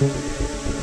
うん。